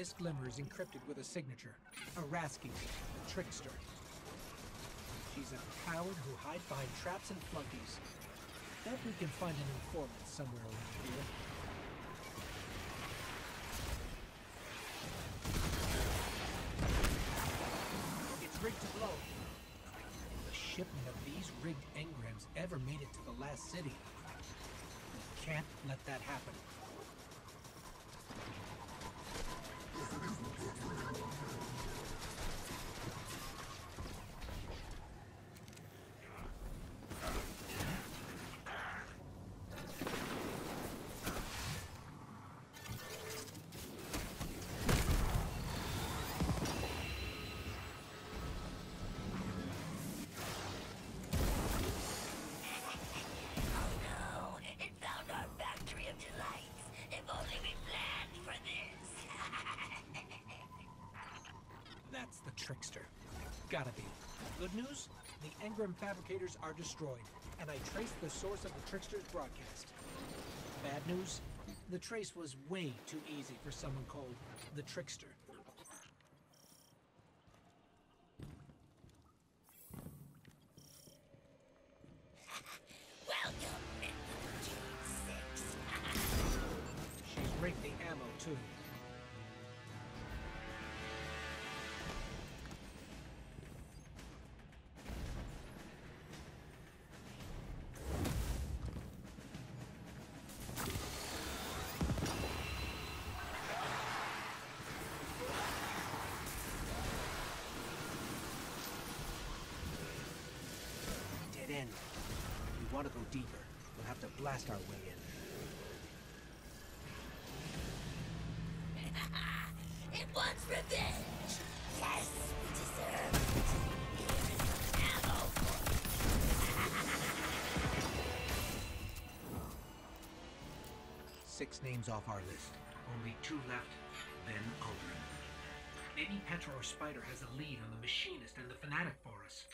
This glimmer is encrypted with a signature. Araskes, the trickster. She's a coward who hides behind traps and flunkies. Bet we can find an informant somewhere around here. It's rigged to blow. A shipment of these rigged engrams ever made it to the last city, we can't let that happen. That's the trickster. Gotta be. Good news? The Engram fabricators are destroyed, and I traced the source of the trickster's broadcast. Bad news? The trace was way too easy for someone called the trickster. Welcome, G6. She's rigged the ammo, too. End. If we want to go deeper, we'll have to blast our way in. It wants revenge. Yes, we deserve it. Ammo Six names off our list. Only two left, then Uldren. Maybe Petra or Spider has a lead on the Machinist and the Fanatic for us.